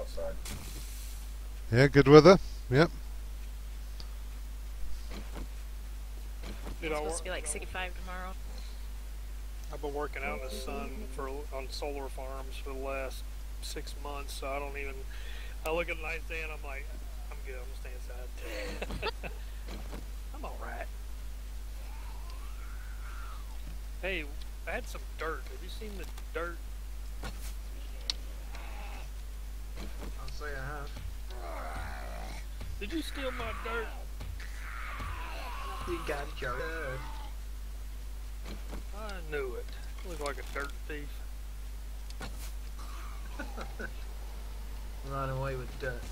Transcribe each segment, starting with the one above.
outside. Yeah, good weather. Yep. Dude, It's supposed wor- to be like 65 tomorrow. I've been working out in the sun for on solar farms for the last six months, so I don't even. I look at a nice day and I'm like, I'm good. I'm gonna stay inside. I'm all right. Hey, I had some dirt. Have you seen the dirt? I'll say I have. Did you steal my dirt? You got your Joe. I knew it. You look like a dirt thief. Run away with dirt.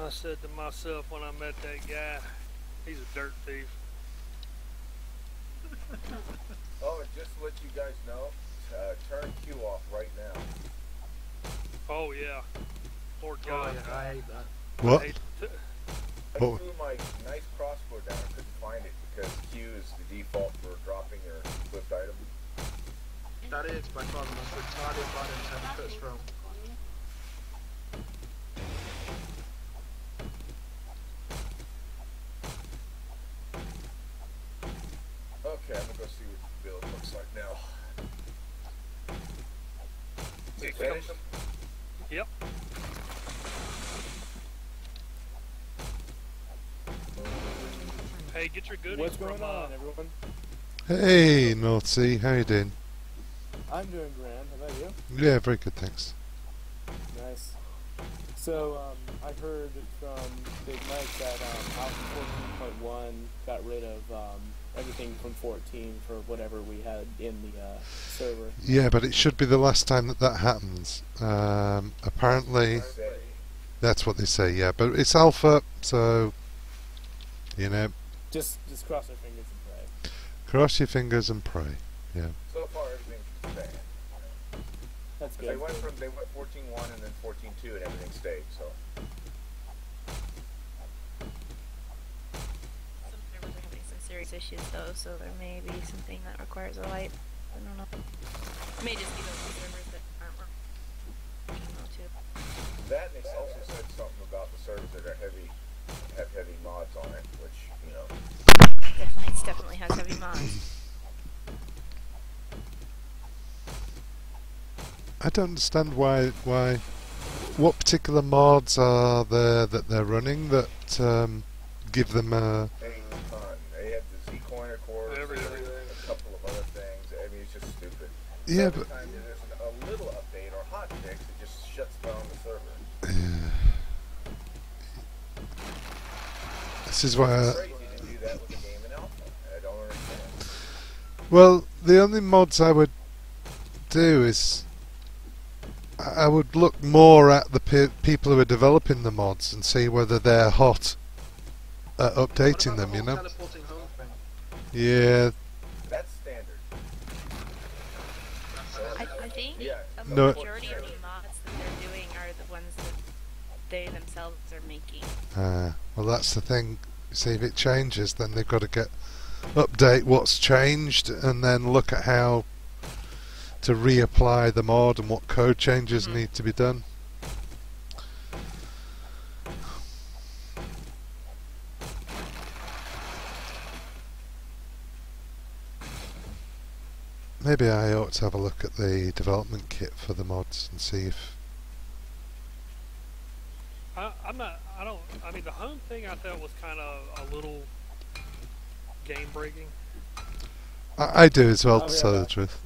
I said to myself when I met that guy, he's a dirt thief. Oh, and just to let you guys know, uh, turn Q off right now. Oh yeah, Lord Oh, yeah, I hate that. What? I hate to- I Oh. threw my nice crossbow down and couldn't find it because Q is the default for dropping your equipped item. That is by far the most retarded button to ever push from. Okay, I'm gonna go see what the build looks like now. Is it It finished? comes- Yep. Hey, get your goodies What's from going uh, on, everyone? Hey, North Sea, how you doing? I'm doing grand. How about you? Yeah, very good, thanks. Nice. So, um, I heard from Big Mike that um, Alpha 14.1 got rid of um, everything from 14 for whatever we had in the uh, server. Yeah, but it should be the last time that that happens. Um, apparently, that's what they say. Yeah, but it's alpha, so you know, Just, just cross our fingers and pray. cross your fingers and pray. Yeah. So far, everything's bad. That's good. They went from they went 14.1 and then 14.2 and everything stayed. So Some servers are having some serious issues though, so there may be something that requires a light. I don't know. It may just be those two servers that aren't working though too. that and they also said something about the servers that are heavy have heavy mods on it, which you know. Definitely, it definitely has heavy mods. I don't understand why why what particular mods are there that they're running that um, give them a They, have the Z coiner and a couple of other things. I mean, it's just stupid. yeah, Every but time there's a little update or hot fix, it just shuts down the server. yeah. This is why. I, Well, the only mods I would do is I I would look more at the pe- people who are developing the mods and see whether they're hot at What updating about them. the You know? Home thing. Yeah. That's standard. I, I think Yeah. a No. majority of the mods that they're doing are the ones that they themselves are making. Uh, well, that's the thing. See, if it changes, then they've got to get update what's changed and then look at how to reapply the mod and what code changes Mhm. need to be done. Maybe I ought to have a look at the development kit for the mods and see if. I, I'm not. I don't. I mean, the home thing I thought was kind of a little game breaking. I, I do as well, Oh, to yeah, tell that- the truth.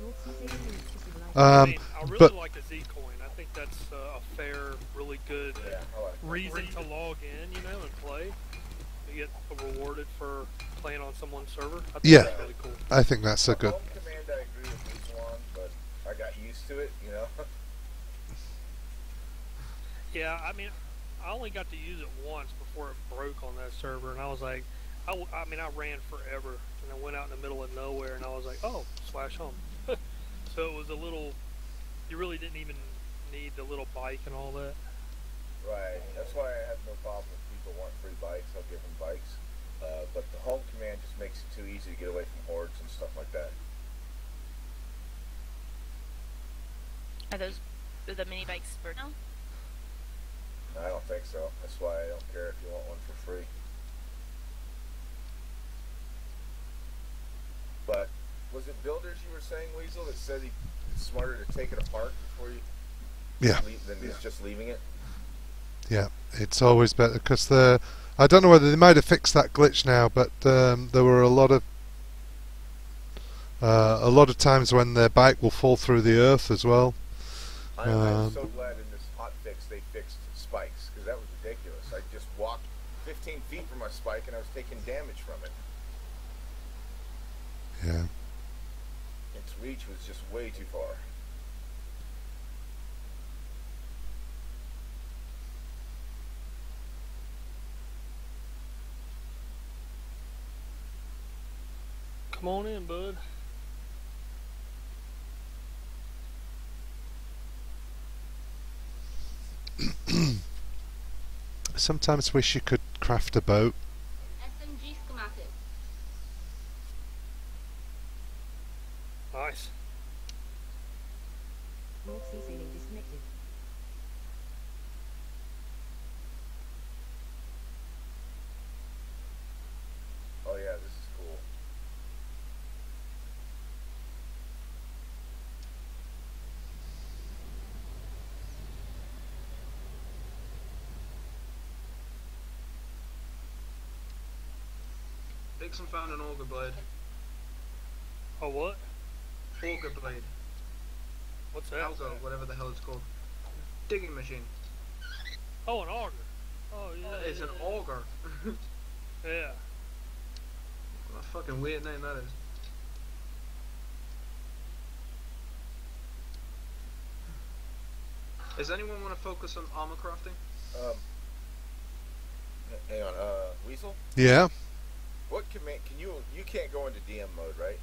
I Um, mean, I really but- like the Z coin. I think that's uh, a fair, really good Yeah, I like reason to log in, you know, and play. You get rewarded for playing on someone's server. I think Yeah. that's really cool. I think that's a good. Command, I agree with each but I got used to it, you know. Yeah, I mean, I only got to use it once before it broke on that server, and I was like, I, w- I mean, I ran forever, and I went out in the middle of nowhere, and I was like, oh, slash home. so it was a little. You really didn't even need the little bike and all that. right. That's why I have no problem if people want free bikes. I'll give them bikes. Uh, but the home command just makes it too easy to get away from hordes and stuff like that. Are those do the mini bikes for now? I don't think so. That's why I don't care if you want one for free. But was it builders you were saying, Weasel, that said he, it's smarter to take it apart before you Yeah. leave than is just leaving it? Yeah, it's always better because the. I don't know whether they might have fixed that glitch now, but um, there were a lot of uh, a lot of times when their bike will fall through the earth as well. I, I'm Um, so glad in this hot fix they fixed spikes because that was ridiculous. I just walked 15 feet from my spike and I was taking damage from it. Yeah. Its reach was just way too far. Come on in, bud. Sometimes wish you could craft a boat. SMG schematic. Nice. North Sea ceiling disconnected. Oh yeah, this is cool. Dixon found an auger blade. Oh, what? Auger blade. What's that? Algo, whatever the hell it's called. Digging machine. Oh, an auger. Oh, yeah. It's an yeah, auger. Yeah. what a fucking weird name that is. Does anyone want to focus on armor crafting? Um, hang on, uh, Weasel. Yeah. What command can you? You can't go into DM mode, right?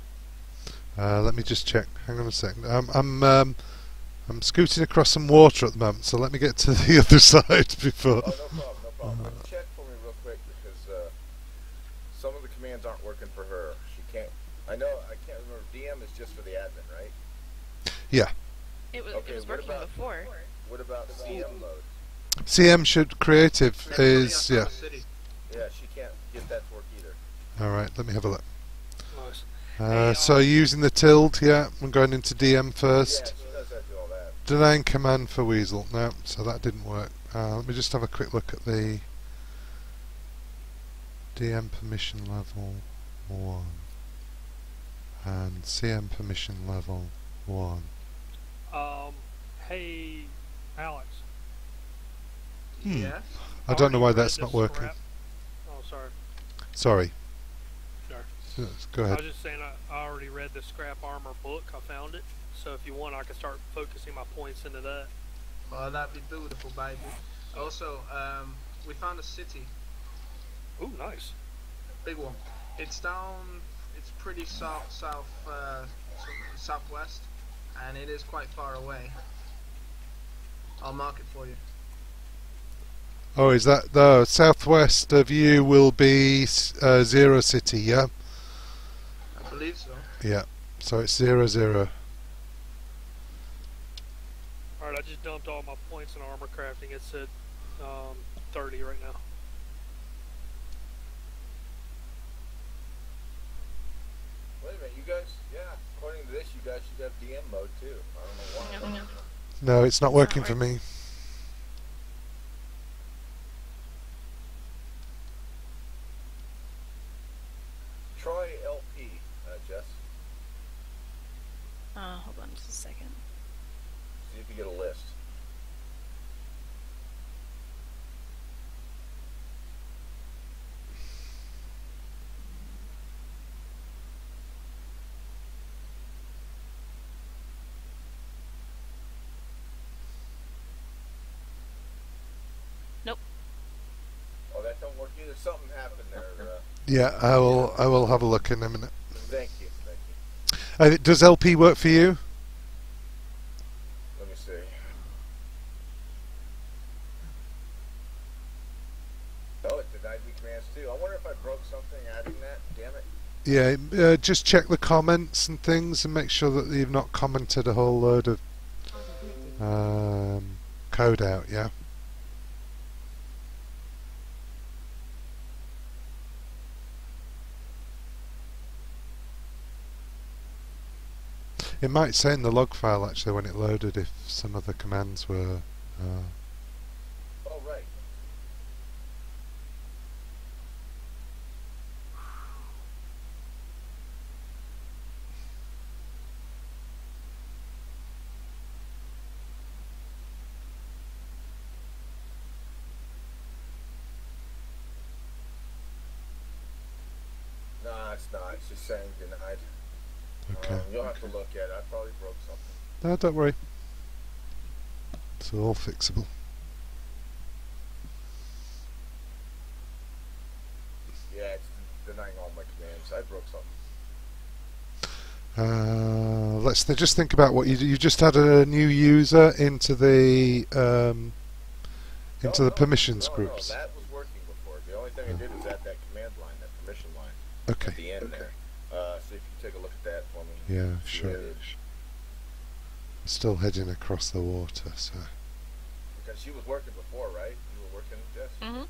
Uh, let me just check. Hang on a second. Um, I'm um, I'm scooting across some water at the moment, so let me get to the other side before. Oh, no problem, no problem. But check for me real quick because uh, some of the commands aren't working for her. She can't. I know. I can't remember. DM is just for the admin, right? Yeah. It was Okay, it was working about- before. What about CM mode? CM should creative is yeah. Yeah, she can't get that to work either. All right, let me have a look. Nice. Uh, so using the tilde, yeah. I'm going into DM first. do. Denying command for Weasel. No, so that didn't work. Uh, let me just have a quick look at the DM permission level one and CM permission level one. Um, hey, Alex. Hmm. Yeah. I don't know why that's not working. scrap- Oh, sorry. Sorry. Sorry. Yes, Go I was just saying I, I already read the scrap armor book. I found it. So if you want, I can start focusing my points into that. Oh, that'd be beautiful, baby. Also, um, we found a city, Ooh, nice. big one. It's down. It's pretty south, south, uh, southwest, and it is quite far away. I'll mark it for you. Oh, is that the southwest of you will be uh, Zero City, yeah? I believe so. Yeah. So it's zero zero. All right, I just dumped all my points in armor crafting. It's at um, 30 right now. Wait a minute, you guys. Yeah, according to this, you guys should have DM mode too. I don't know why. No, it's not working for me. Try LP, uh, Jess. Uh, hold on just a second. See if you get a list. Oh, that don't work either. Something happened there. Uh, Yeah, I will. I will have a look in a minute. thank you, thank you. Uh, does LP work for you? Let me see. Oh, it denied me commands too. I wonder if I broke something adding that. Damn it. Yeah. Uh, just check the comments and things and make sure that you've not commented a whole load of. Um, code out, yeah. It might say in the log file actually when it loaded if some of the commands were. Uh, Oh, right. Nah, it's not. It's just saying denied. okay. Um, you'll have to look at it. I probably broke something. No, don't worry. It's all fixable. Yeah, it's denying all my commands. I broke something. Uh, let's th- just think about what you you just added a new user into the um, into No, the no, permissions no, groups. No, that was working before. The only thing I did was add that command line, that permission line okay. at Okay. the end there. Uh, so if you take a look at that for me. Yeah, see sure. What it is. Still heading across the water, so Because she was working before, right? You were working, Jess? Mm-hmm.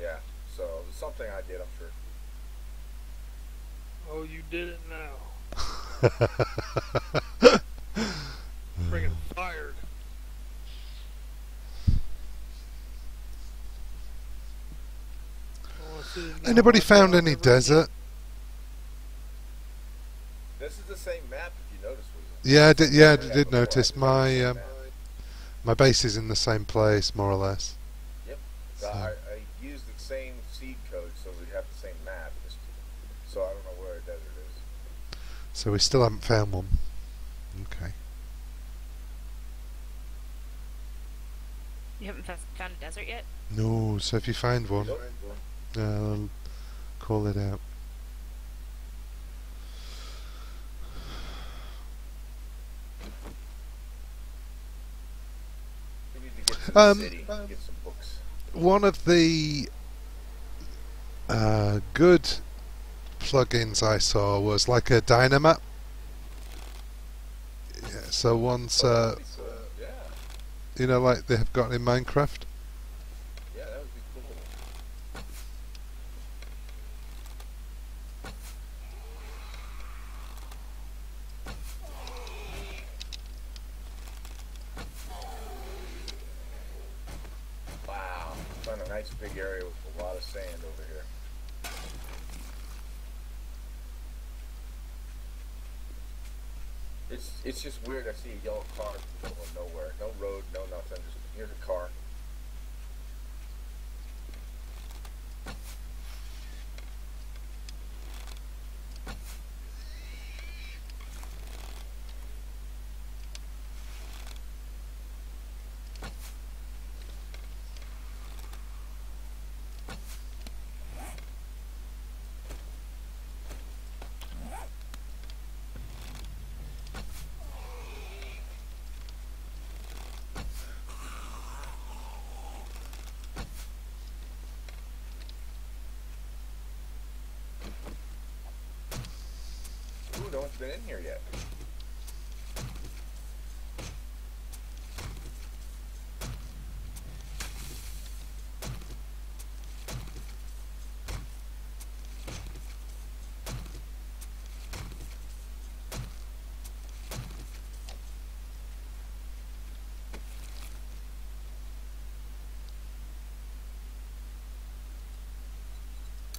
Yeah. So it was something I did, I'm sure. Oh, you did it now. Friggin' fired. I wanna see this guy Anybody found any desert? This is the same map, if you notice. Weasel. Yeah, I did. Yeah, I did notice. My um, my base is in the same place, more or less. So So- I, I used the same seed code, so we have the same map. So I don't know where a desert is. So we still haven't found one. Okay. You haven't found a desert yet? No. So if you find one, Nope. uh, I'll call it out. We need to get to the Um, city, get some books. One of the uh, good plugins I saw was like a Dynmap. Yeah, so once, uh, you know, like they have got in Minecraft. yeah, that would be cool. Wow, found a nice big area with a lot of sand over here. It's it's just weird. I see a yellow car in the middle of nowhere. No road, no nothing. Just here's a car. Ooh, no one's been in here yet.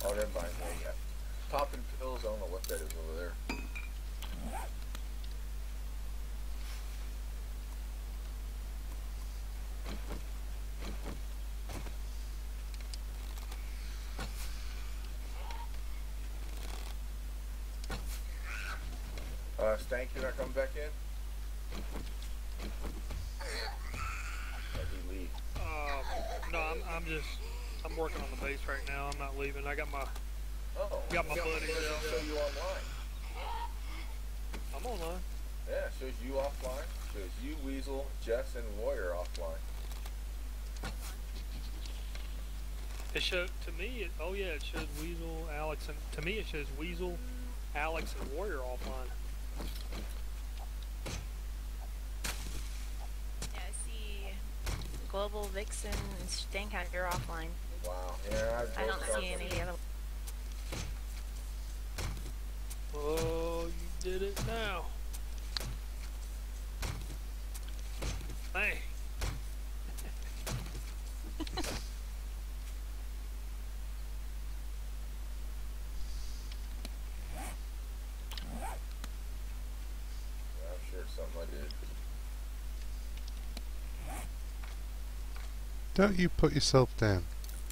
Oh, never mind. Go. Popping pills. I don't know what that is over there. Uh, Stank, you're not coming back in? Or did he leave? Um, no, I'm, I'm just, I'm working on the base right now. I'm not leaving. I got my, Oh, Got my yeah, buddy it doesn't there. show you online. I'm online. Yeah, it shows you offline. Shows you, Weasel, Jess, and Warrior offline. It showed to me. It, oh yeah, it shows Weasel, Alex, and to me it shows Weasel, Alex, and Warrior offline. Yeah, Global, Vixen, and Stankout, you're offline. Wow. Yeah, I don't see any other Oh, you did it now. Hey. Yeah, I'm sure it's something I did. Don't you put yourself down.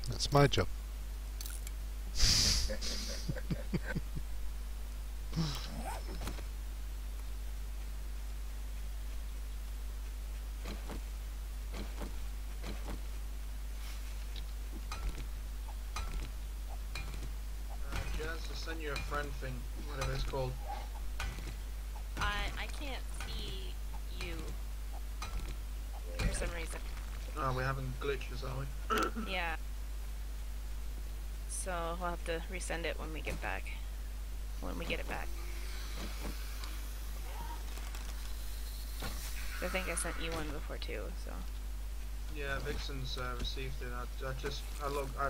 That's my job. Send you a friend thing, whatever it's called. I I can't see you for some reason. Oh, we're having glitches, are we? Yeah. So we'll have to resend it when we get back. When we get it back. I think I sent you one before too, so. Yeah, Vixen's uh, received it. I, I just, I log, I,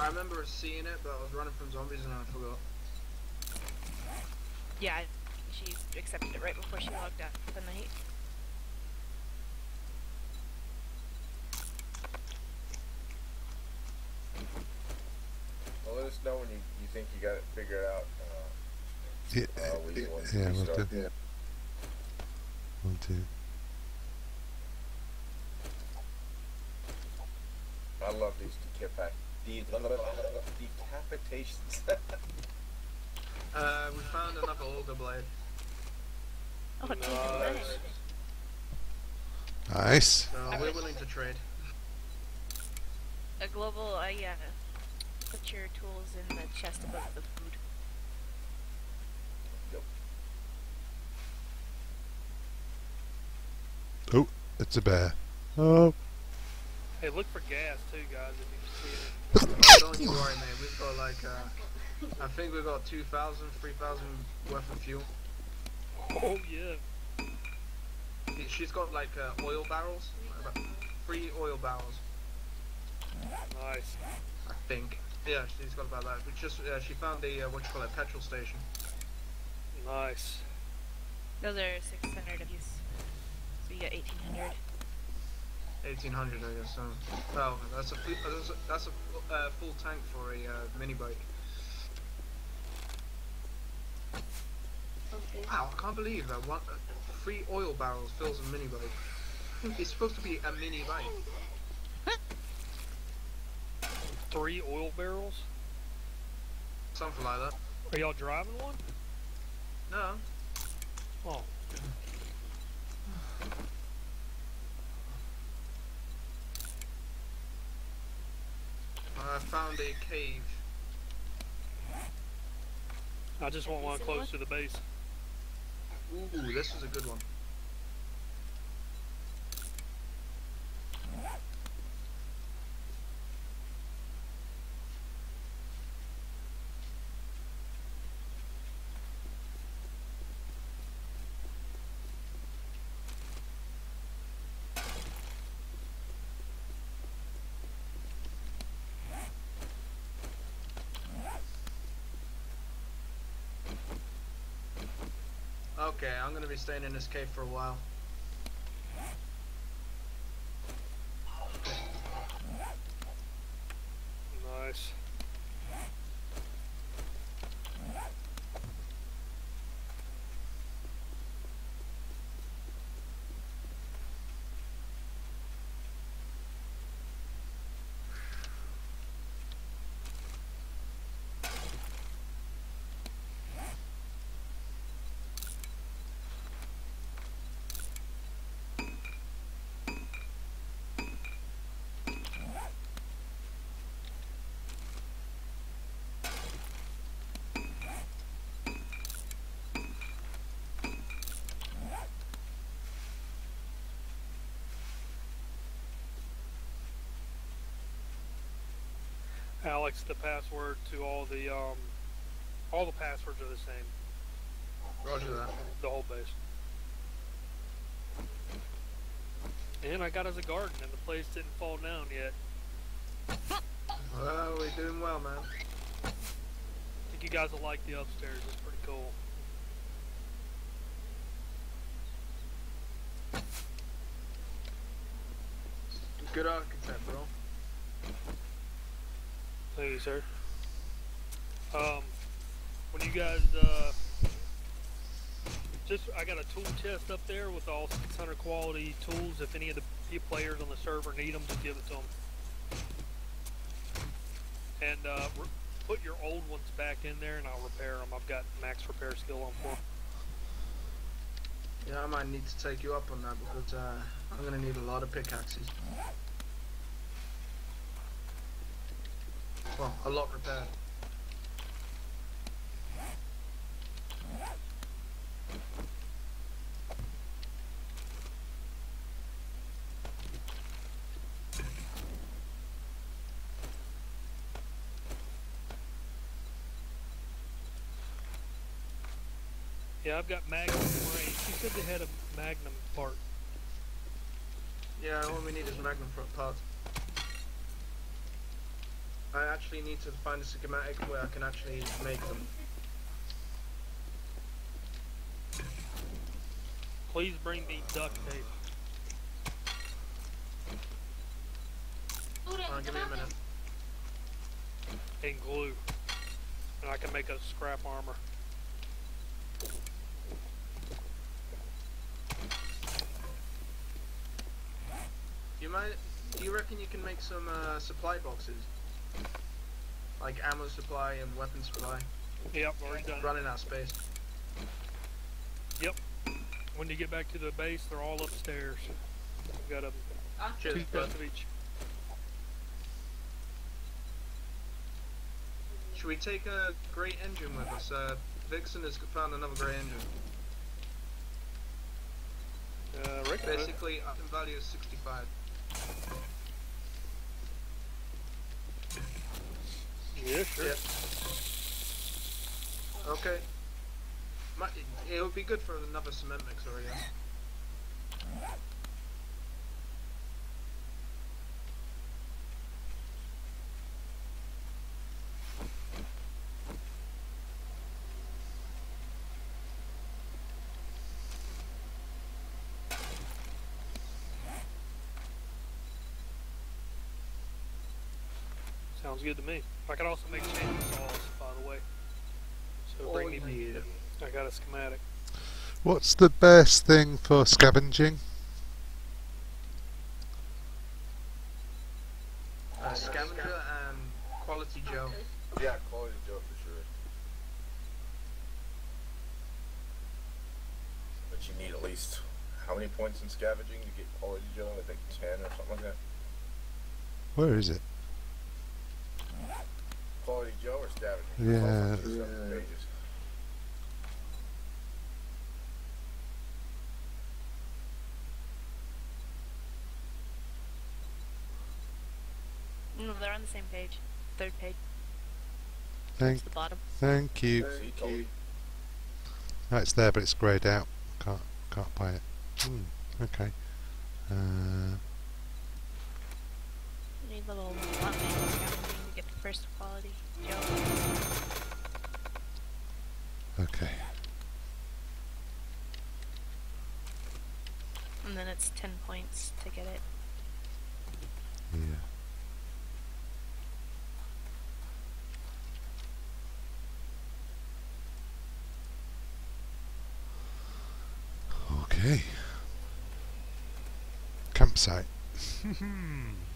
I remember seeing it, but I was running from zombies and I forgot. Yeah, she accepted it right before she logged out the night. Well, let us know when you, you think you got it figured out. Uh, Yeah, uh, we, once yeah, we we'll start. do. We'll do. I love these decapac- decapitations. Uh, we found another auger blade. Oh, Nice. nice. Nice. So we're willing to trade. A global, uh, yeah. Put your tools in the chest above the food. Oh, it's a bear. Oh, Hey, look for gas too, guys, if you see it. Don't you worry, man. We've got like, uh, I think we've got 2,000, 3,000 worth of fuel. Oh, yeah. She's got like uh, oil barrels, three oil barrels, Nice. I think. Yeah, she's got about that. We just, uh, she found the uh, what you call it, petrol station. Nice. Those are 600 apiece. So you get 1800. 1800, I guess. So, well, that's a that's a, that's a uh, full tank for a uh, mini bike. Okay. Wow, I can't believe that one uh, three oil barrels fills a mini bike. It's supposed to be a mini bike. Three oil barrels? Something like that. Are y'all driving one? No. Oh. I found a cave. I just want one close to the base. Ooh, this is a good one. Okay, I'm gonna be staying in this cave for a while. Nice. Alex, the password to all the um, all the passwords are the same. Roger that. The whole base. And I got us a garden, and the place didn't fall down yet. Well, we're doing well, man. I think you guys will like the upstairs. It's pretty cool. Good architect, bro. Thank you, sir. Um, when you guys, uh, just, I got a tool chest up there with all 600 quality tools. If any of the players on the server need them, just give it to them. And, uh, put your old ones back in there and I'll repair them. I've got max repair skill on for 'em. Yeah, I might need to take you up on that because uh, I'm gonna need a lot of pickaxes. Well, a lot repaired. Yeah, I've got Magnum range. You said they had a Magnum part. Yeah, all we need is magnum front parts. I actually need to find a schematic where I can actually make them. Please bring me duct tape. Student Uh, give me a minute. and glue. And I can make a scrap armor. You might. Do you reckon you can make some uh, supply boxes? Like ammo supply and weapon supply. Yep, already done. Running out of space. Yep. When you get back to the base, they're all upstairs. I've got a two sets of each. Should we take a great engine with us? Uh, Vixen has found another great engine. Uh, Rick, Basically, item value is 65. Yeah, sure. Yeah. Okay. It would be good for another cement mixer, I Sounds good to me. I could also make chainsaws, by the way. So bring me. Oh, yeah. I got a schematic. What's the best thing for scavenging? Uh, scavenger and quality Joe. Yeah, quality Joe for sure. But you need at least how many points in scavenging to get quality Joe? I think ten or something like that. Where is it? Quality Joe or scavenging? Yeah. It's also two separate pages. No, they're on the same page. Third page. Thank, It's the bottom. thank you. See, told you. Oh, it's there, but it's greyed out. Can't, can't buy it. Hmm. Okay. Uh, You need little first quality. Joe. okay. And then it's 10 points to get it. Yeah. Okay. Campsite.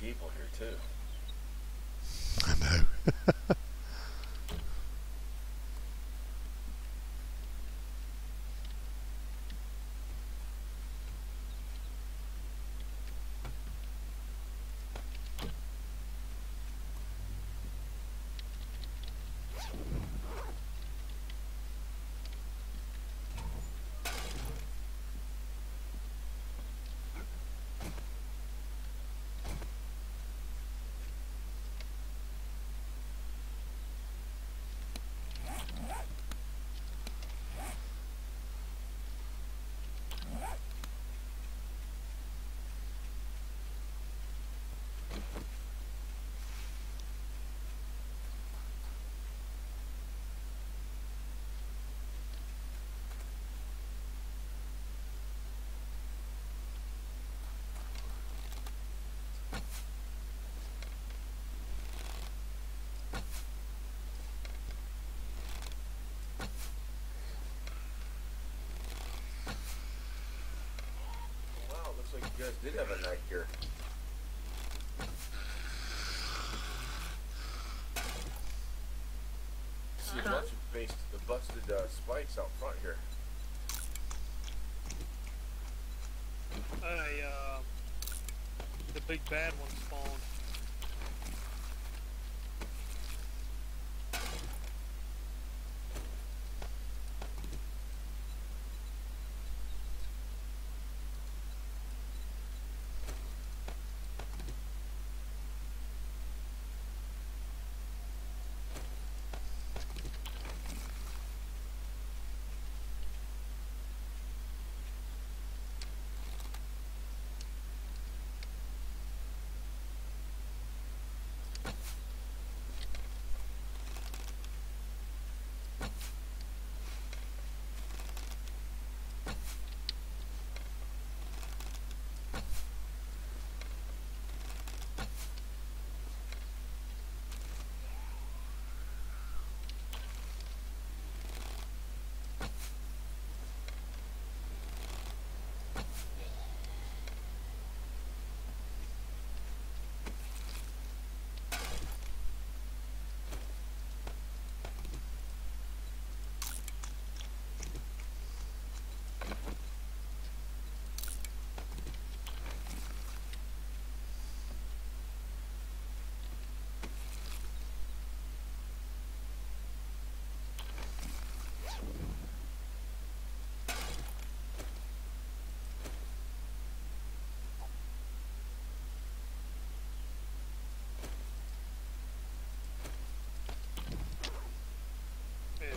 people here too. I know. Wow, looks like you guys did have a night here. See a bunch of based, the busted uh, spikes out front here. I, uh, the big bad one spawned.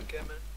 Yeah, Kevin.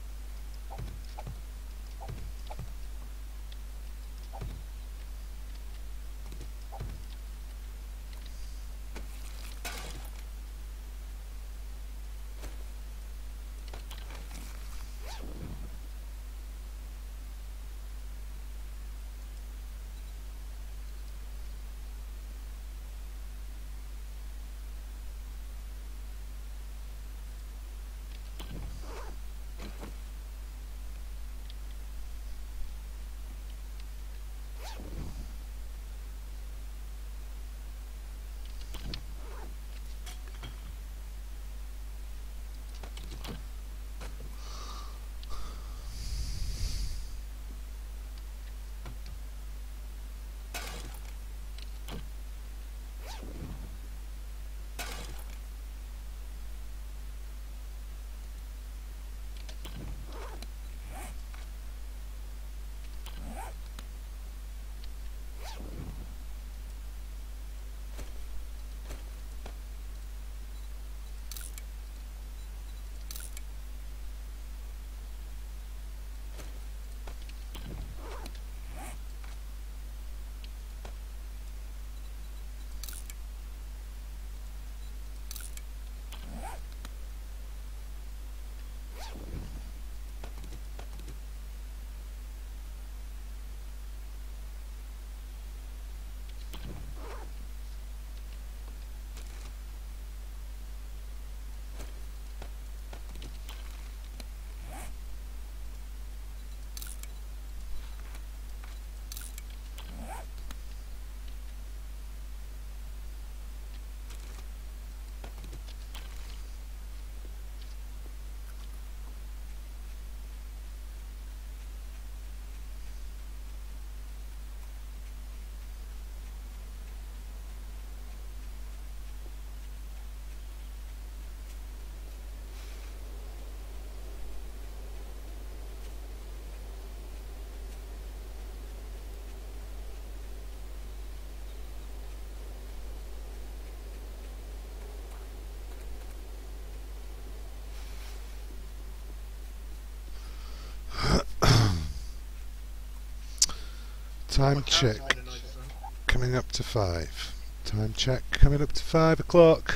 Time check. outside at night, son. Coming up to five. Time check. Coming up to five o'clock.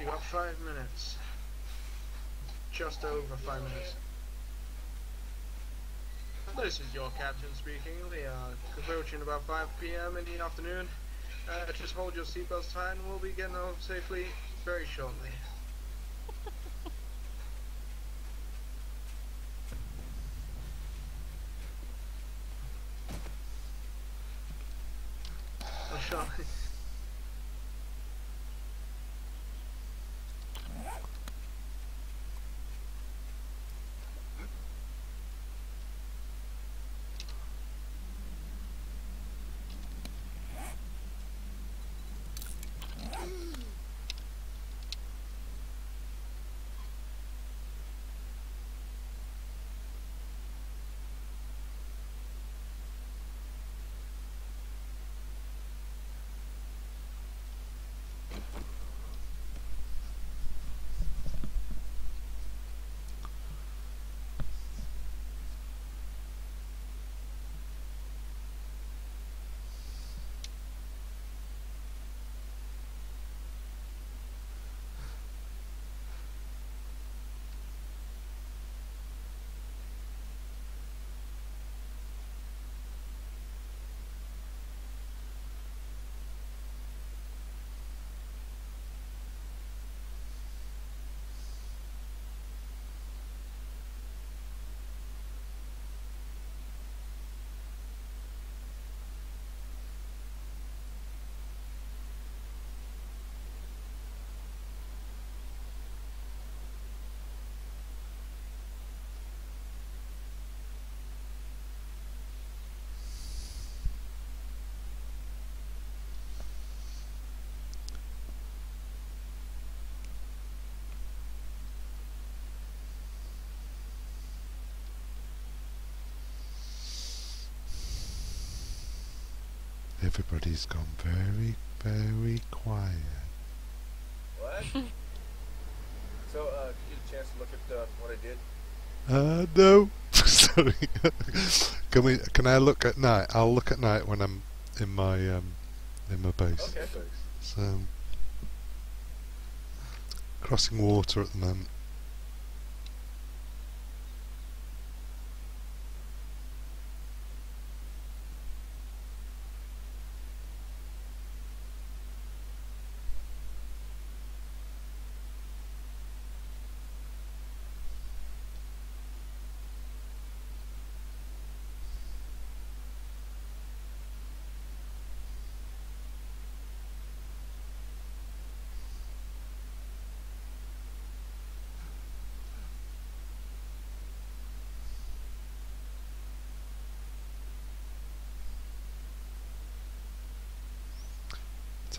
You got five minutes. Just over five minutes. This is your captain speaking. We are approaching about 5 p.m. in the afternoon. Uh, just hold your seatbelts tight and we'll be getting home safely very shortly. Everybody's gone very, very quiet. What? so, uh, did you get a chance to look at uh, what I did? Uh, no. Sorry. can we? Can I look at night? I'll look at night when I'm in my um, in my base. Okay. So, crossing water at the moment.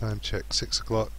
Time check, six o'clock.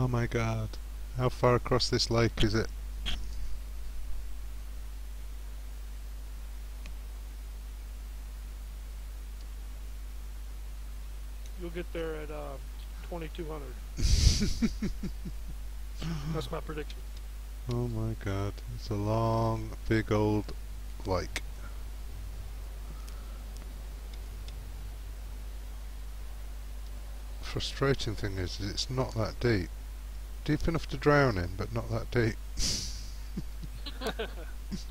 Oh my god. How far across this lake is it? You'll get there at uh, 2200. That's my prediction. oh my god. It's a long, big old lake. Frustrating thing is, is it's not that deep. Deep enough to drown in, but not that deep.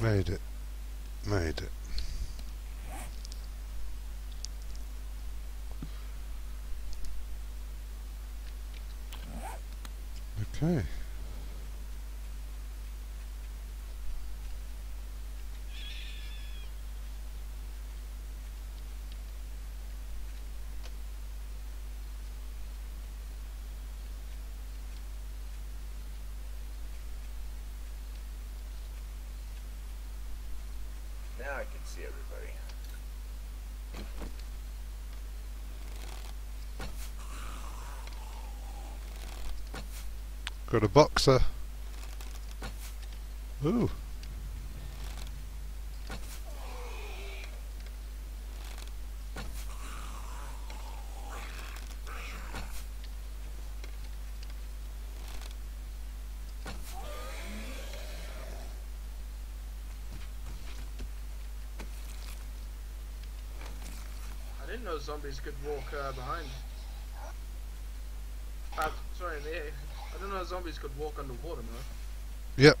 Made it. Made it. Okay. Now I can see everybody. Got a boxer. Ooh. I didn't know zombies could walk uh, behind. Uh, sorry, in the air. I don't know zombies could walk underwater, man. Yep.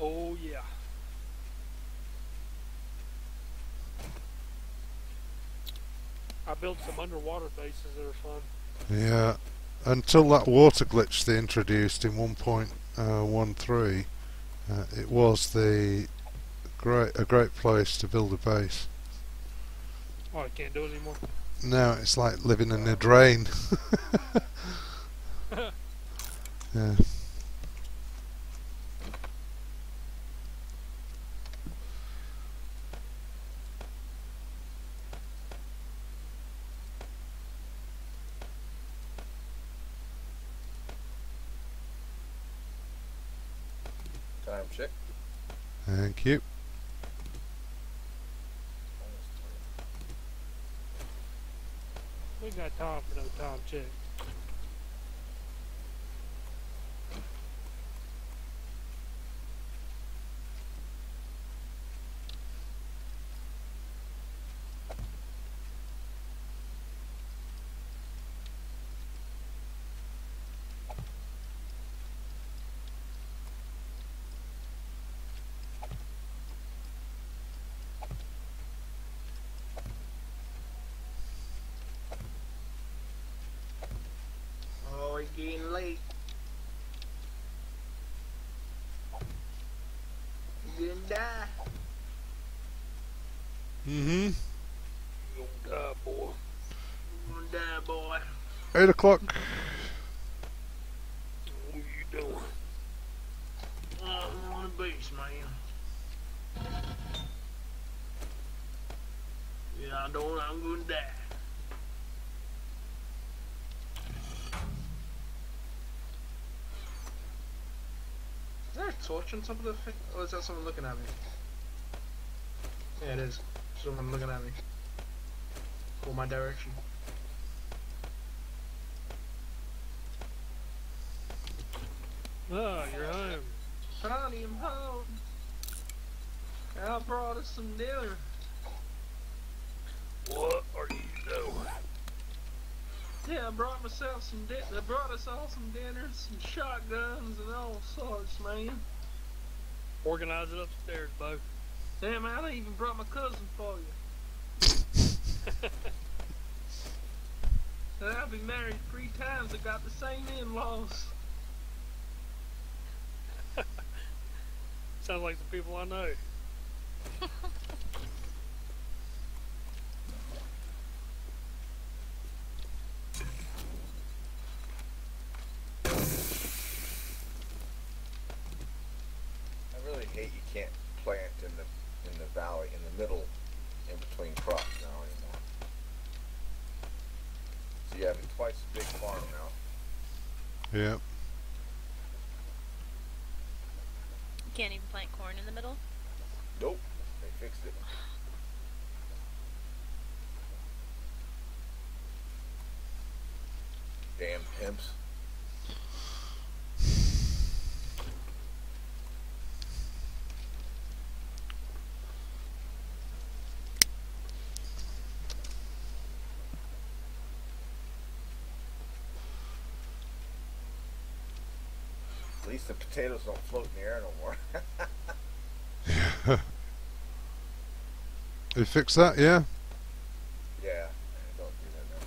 Oh yeah. I built some underwater bases that are fun. Yeah. Until that water glitch they introduced in one point 1-3 uh, it was the great a great place to build a base. Oh, I can't do it anymore. Now it's like living in a drain. yeah. Time die. Mm-hmm. You gonna die, boy. You gonna die, boy. Eight o'clock. What you doing? Oh, I'm on the beach, man. Yeah, I don't. I'm gonna die. Is there a torch on top of the thing? Or is that someone looking at me? Yeah, it is. Someone looking at me. Or my direction. Oh, you're home. Honey, I'm home. I brought us some dinner. What are you doing? Yeah, I brought myself some di- I brought us all some dinners, some shotguns, and all sorts, man. Organize it upstairs, Bo. Yeah, man, I even brought my cousin for you. And I've been married three times. I got the same in-laws. Sounds like the people I know. I really hate you can't plant in the in the valley in the middle, in between crops now anymore. So you have a twice as big farm now. Yeah. You can't even plant corn in the middle. Nope, they fixed it. Damn pimps. At least the potatoes don't float in the air no more. They fixed that, yeah? yeah, don't do that now.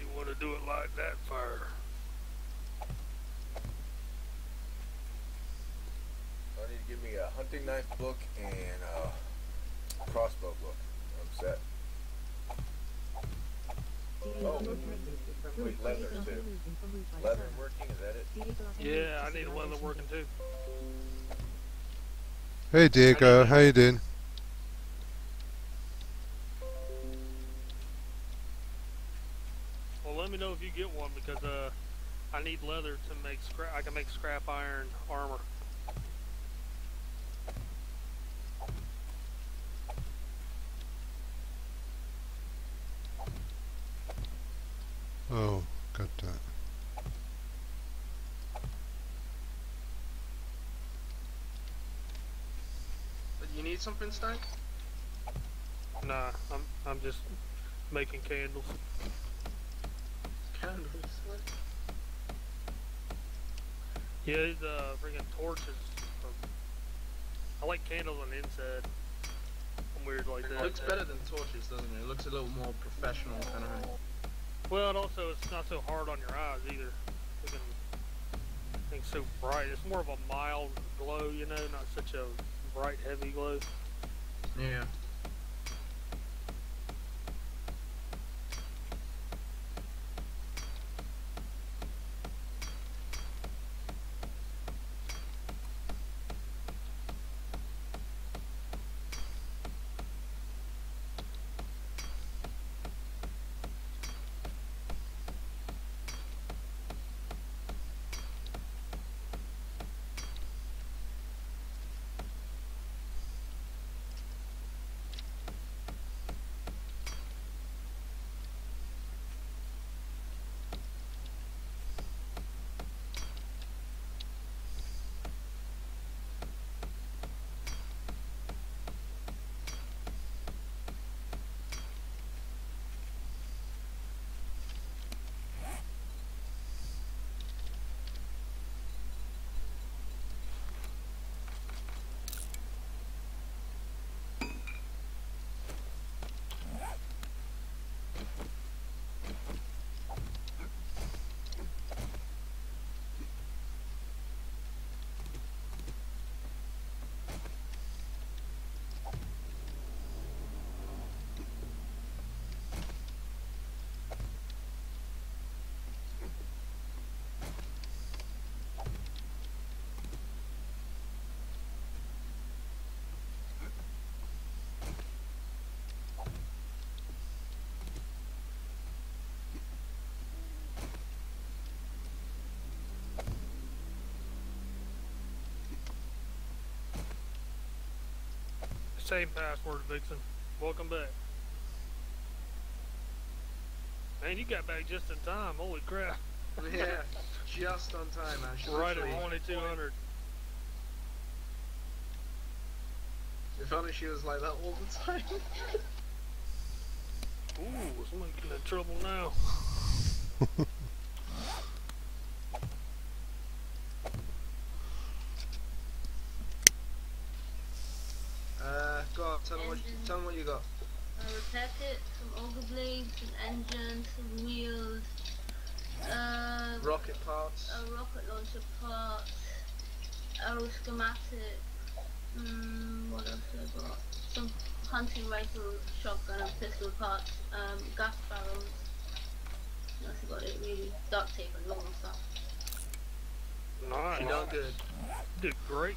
You want to do it like that for? I need to give me a hunting knife book and a crossbow book. I'm set. Oh, wait, leather too. Leather working, is that it? Yeah, I need a leather working too. Hey Diego, how you doing? I need leather to make scrap. I can make scrap iron armor. Oh, got that. But you need something, Stank? Nah, I'm I'm just making candles. Candles. What? Yeah, these uh freaking torches. I like candles on the inside. I'm weird like It that. looks better than torches, doesn't it? It looks a little more professional, kind of. Well, and also it's not so hard on your eyes either. Freaking thing's so bright. It's more of a mild glow, you know, not such a bright, heavy glow. Yeah. Same password, Vixen. Welcome back. Man, you got back just in time. Holy crap. Yeah, just on time, actually. Right at 2200. If only she was like that all the time. Ooh, somebody getting in trouble now. uh, go on, tell them what, Engine. tell them what you got. A repair kit, some auger blades, an engine, some wheels, uh, Rocket parts. a rocket launcher part, aero schematic, mm, what else have I got? Some hunting rifle, shotgun and pistol parts, um, gas barrels. That's about it really. Duct tape and long stuff. Nice. You done good. Did great.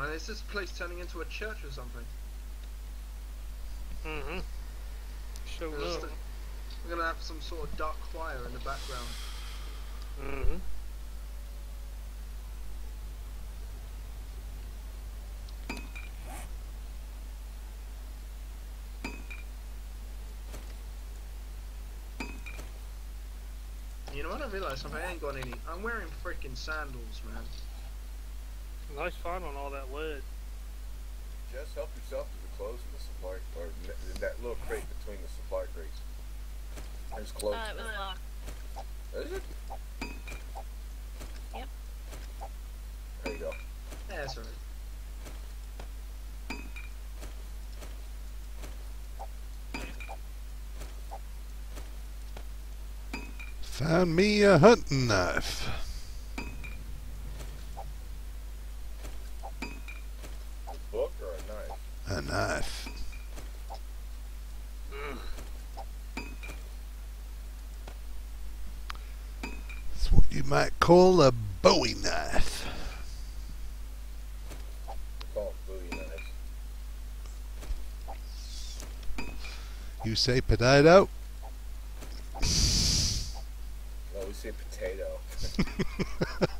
Man, is this place turning into a church or something? Mm-hmm. Sure We're up. st- We're gonna have some sort of dark choir in the background. Mm-hmm. You know what I realised? I ain't got any. I'm wearing freaking sandals, man. Nice find on all that lead. Just help yourself to the clothes in the supply, or in that little crate between the supply crates. There's clothes. Uh, it was locked. Is it? Yep. There you go. Yeah, that's alright. Found me a hunting knife. A book or a knife? A knife. It's what you might call a Bowie knife. We Bowie knives. You say potato? No, we say potato.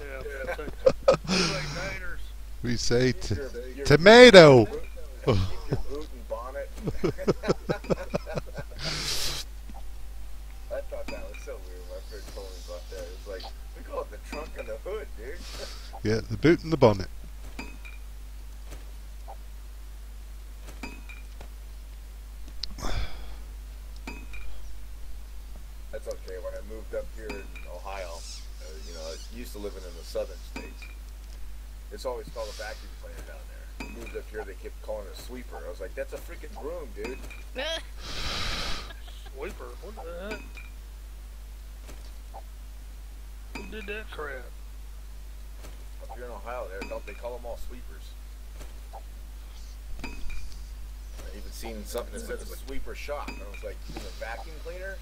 Yeah. yeah. taters. We say t- your- tomato. Your boot and. I thought that was so weird when I first told me about that. It was like, we call it the trunk and the hood, dude. Yeah, the boot and the bonnet. That's okay. When I moved up here in Ohio, uh, you know, I used to living in the southern. It's always called a vacuum cleaner down there. I moved up here, they kept calling it a sweeper. I was like, that's a freaking broom, dude. Sweeper. What the heck? Who did that crap? Up here in Ohio, they don't they call them all sweepers. I even seen something that said a sweeper shop, and I was like, you mean a vacuum cleaner?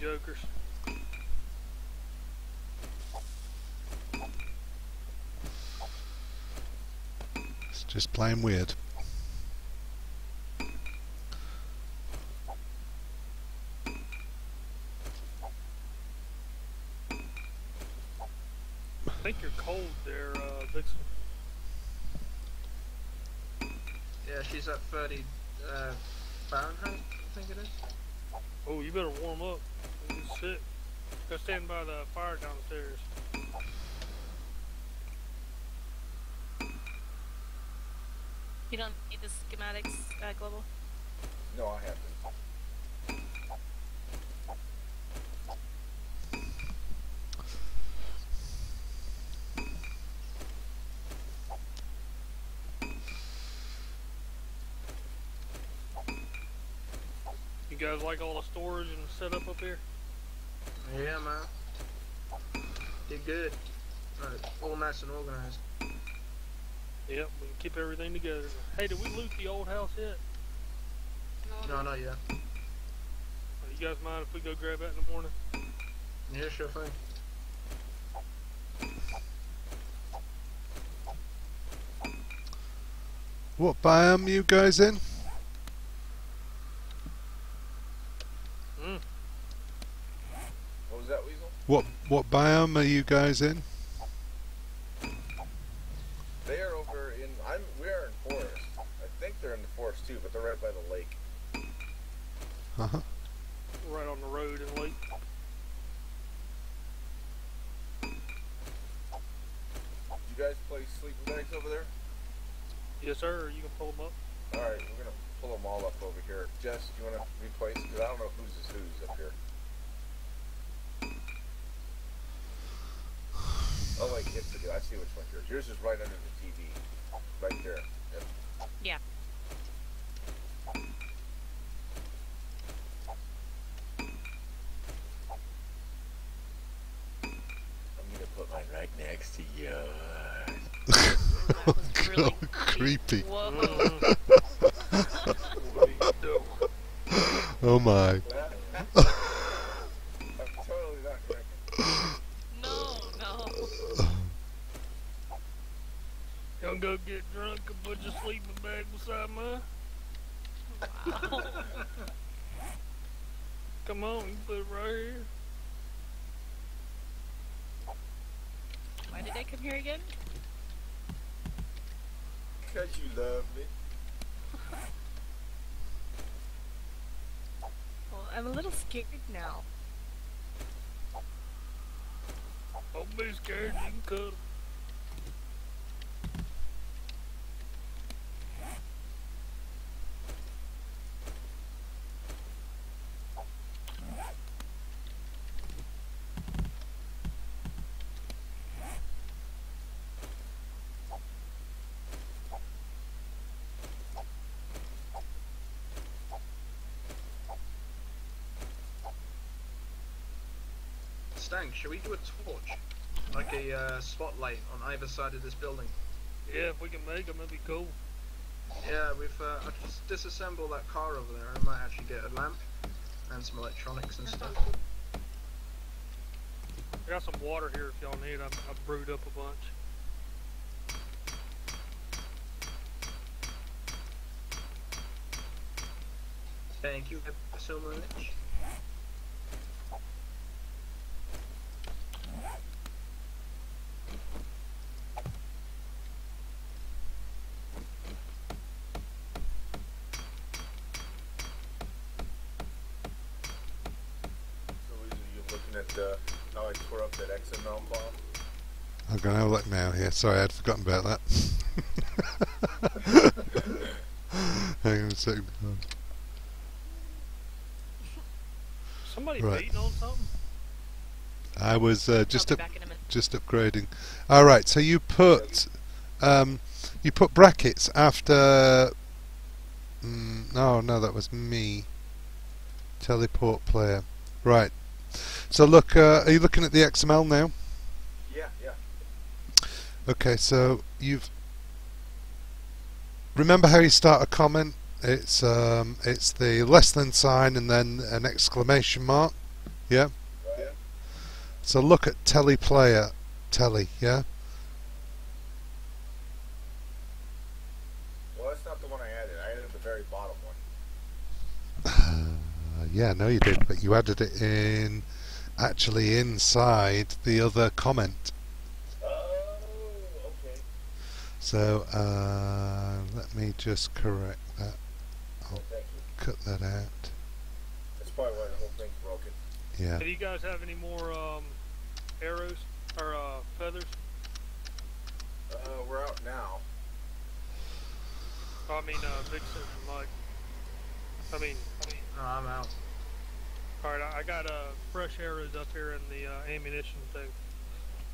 Jokers. It's just plain weird. I think you're cold there, uh, Vixen. Yeah, she's at 30 uh, Fahrenheit, I think it is. Oh, you better warm up. You sick. Go stand by the fire downstairs. You don't need the schematics, uh, Global? No, I haven't. You guys like all the storage and setup up here? Yeah, man. Did good. Right, all nice and organized. Yep, we can keep everything together. Hey, did we loot the old house yet? No, not yet. You guys mind if we go grab that in the morning? Yeah, sure thing. What biome you guys in? What was that, Weasel? What what biome are you guys in? They are over in. I'm. We are in forest. I think they're in the forest too, but they're right by the lake. Uh huh. Right on the road and lake. You guys play sleeping bags over there? Yes, sir. You can pull them up. All right, we're gonna pull them all up over here. Jess, do you want to replace? Because I don't know whose is whose up here. Oh wait, yes, I do. I see which one's yours. Yours is right under the TV, right there. Yep. Yeah. I'm gonna put mine right next to yours. Oh, that really Oh, creepy. Whoa. Oh my. Y'all go get drunk and put your sleeping bag beside mine. Wow. Come on, you put it right here. Why did I come here again? Because you love me. Well, I'm a little scared now. Don't be scared, you can cut Stank, should we do a torch? Like a uh, spotlight on either side of this building? Yeah, if we can make them, that'd be cool. Yeah, we've uh, I just disassembled that car over there. I might actually get a lamp and some electronics and stuff. I got some water here if y'all need. I, I brewed up a bunch. Thank you so much. So is it- you're looking at uh, how I tore up that XML file? I'm gonna have a look now here. Sorry, I'd forgotten about that. Hang on a second. Somebody Right. beating on something? I was uh, just up, be back in a minute. just upgrading. All right, so you put um, you put brackets after. Mm, no, no, that was me. Teleport player. Right. So look, uh, are you looking at the XML now? Okay, so you've remember how you start a comment? It's um, it's the less than sign and then an exclamation mark. Yeah. So look at telly player, telly. Yeah. Well, that's not the one I added. I added the very bottom one. Uh, yeah, no, you did, but you added it in actually inside the other comment. Oh, okay. So uh, let me just correct that. Well, thank you. Cut that out. That's probably why the whole thing's broken. Yeah. Do you guys have any more um, arrows or uh, feathers? Uh, we're out now. I mean, uh, Vixen and Mike. I mean, I mean. No, I'm out. All right, I, I got uh, fresh arrows up here in the uh, ammunition thing.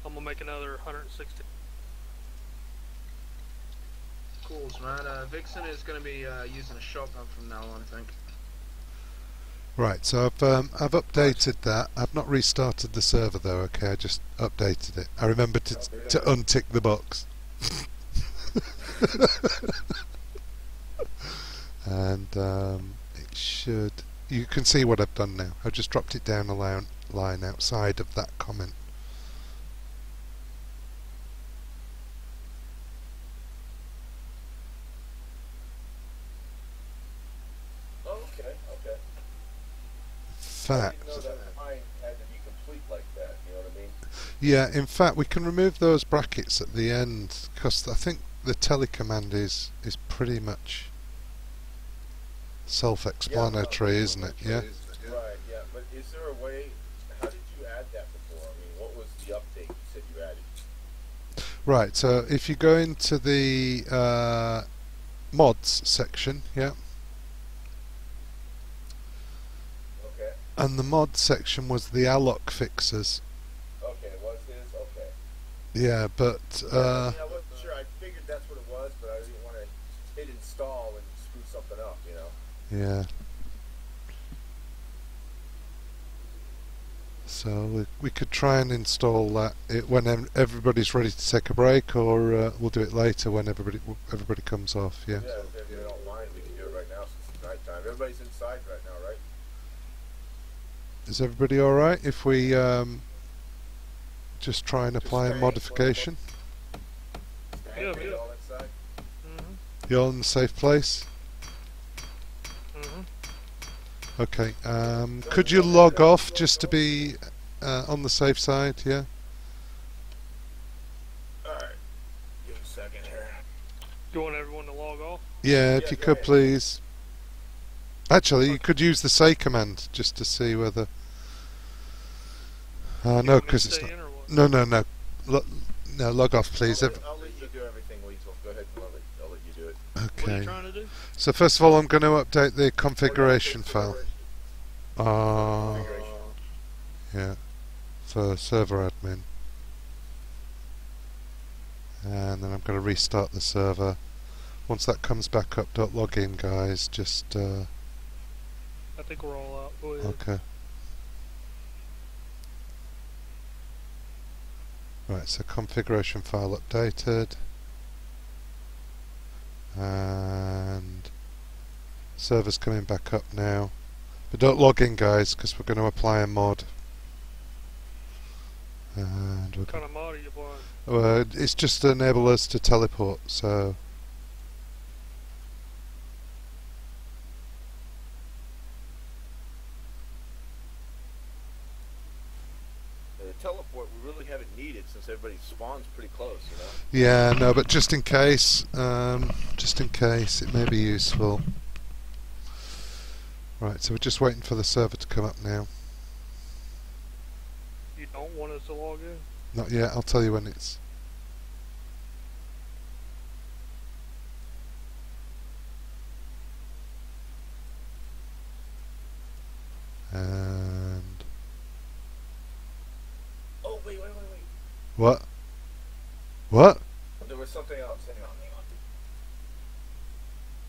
I'm gonna make another 160. Man. Uh, Vixen is going to be uh, using a shotgun from now on, I think. Right, so I've um, I've updated that. I've not restarted the server though. Okay, I just updated it. I remember to to untick the box. and um, it should. You can see what I've done now. I've just dropped it down a line outside of that comment. Oh, okay, okay. fact, I didn't know that mine had to be complete like that. You know what I mean? yeah, in fact, we can remove those brackets at the end because I think the telecommand is is pretty much self-explanatory, isn't it? Yeah. Right. Yeah. But is there a way? How did you add that before? I mean, what was the update you said you added? Right. So if you go into the uh, mods section, yeah, Okay. And the mod section was the Alloc fixers. Okay. Was his? Okay. Yeah, but I, uh, mean, I wasn't sure. I figured that's what it was, but I didn't want to hit install and screw something up. You know. yeah. So we, we could try and install that it when everybody's ready to take a break, or uh, we'll do it later when everybody everybody comes off. Yeah. Yeah. If you don't mind, we can do it right now since it's nighttime. Everybody's inside right now, right? Is everybody all right if we um, just try and Just apply a modification? Yeah, Everybody yeah. all. Mm-hmm. You're in a safe place. Mm-hmm. Okay. Um, could you log off just to be uh, on the safe side? Yeah. All right. Give a second here. Do you want everyone to log off? Yeah, if you could ahead. please. Actually, you could use the say command just to see whether. Uh, no, want me to because it's not. in or what? No, no, no. Lo- no, log off, please. I'll, I'll let you do everything, Weasel. Go ahead and I'll let, I'll let you do it. What are you Okay. trying to do? So first of all, I'm going to update the configuration file. Ah, Configuration. yeah. For server admin. And then I'm going to restart the server. Once that comes back up, don't log in, guys. Just uh, I think we're all out. Okay. Right, so configuration file updated. And server's coming back up now. But don't log in, guys, because we're going to apply a mod. And we're What kind of mod are you applying? well, it's just to enable us to teleport, so teleport we really haven't needed since everybody spawns pretty close, you know. yeah, no, but just in case, um, just in case, it may be useful. Right, so we're just waiting for the server to come up now. You don't want us to log in? Not yet. I'll tell you when it's. And Oh wait, wait, wait, wait. what? What? There was something else. Hang on, hang on.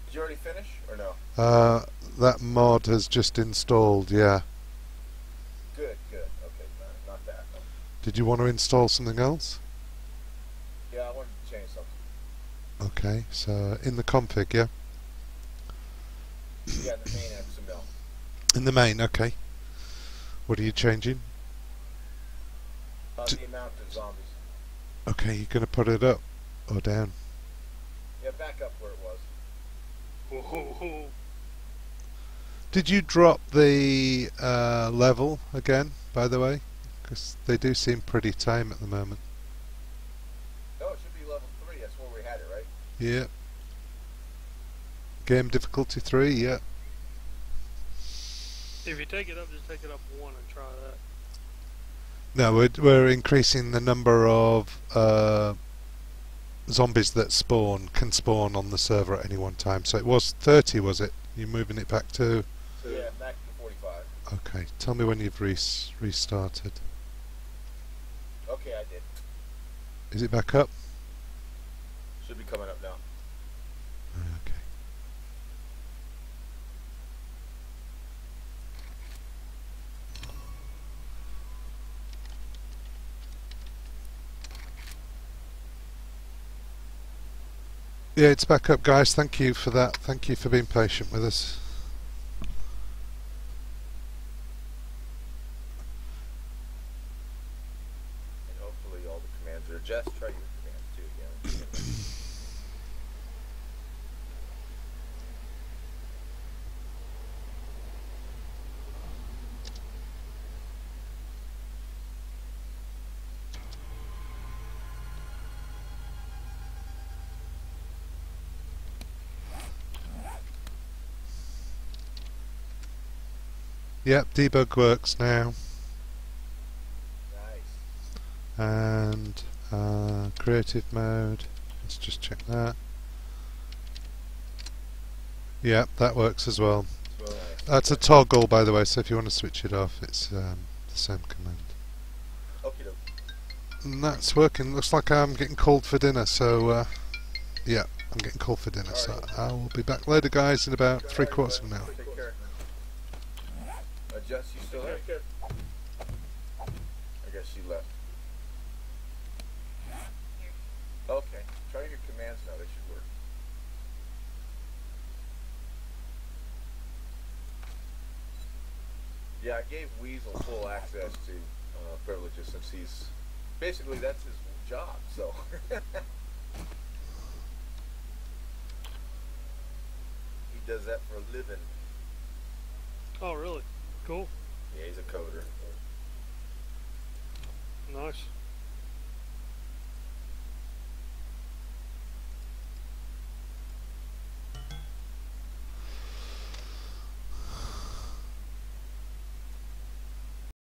Did you already finish or no? Uh, that mod has just installed. Yeah. Good, good. Okay, no, not that. No. Did you want to install something else? Yeah, I wanted to change something. Okay. So in the config, yeah. Yeah, the main XML. In the main, okay. What are you changing? Uh, T- the amount of zombies. Okay, you're gonna put it up or down. Yeah, back up where it was. Did you drop the uh, level again, by the way? Because they do seem pretty tame at the moment. No, it should be level three. That's where we had it, right? Yeah. Game difficulty three, yeah. If you take it up, just take it up one and try that. No, we're, we're increasing the number of uh, zombies that spawn, can spawn on the server at any one time. So it was 30, was it? You're moving it back to... So yeah, back to 45. Okay, tell me when you've res- restarted. Okay, I did. Is it back up? Should be coming up now. Okay. Yeah, it's back up, guys. Thank you for that. Thank you for being patient with us. And hopefully all the commands are just try your commands too again. Yep, debug works now. Nice. And uh, creative mode. Let's just check that. Yep, that works as well. Well, nice. That's a toggle, by the way. So if you want to switch it off, it's um, the same command. And that's working. Looks like I'm getting called for dinner. So uh, yeah, I'm getting called for dinner. So I will be back later, guys, in about three quarters of an hour. Jess, you still there? I guess she left. Okay. Try your commands now. They should work. Yeah, I gave Weasel full access to uh, privileges since he's basically that's his job. So. he does that for a living. Oh, really? Cool. Yeah, he's a coder. Nice.